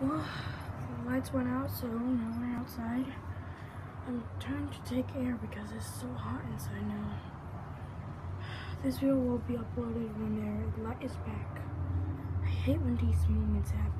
Well, the lights went out, so you we're outside. I'm trying to take air because it's so hot inside now. This video will be uploaded when the light is back. I hate when these moments happen.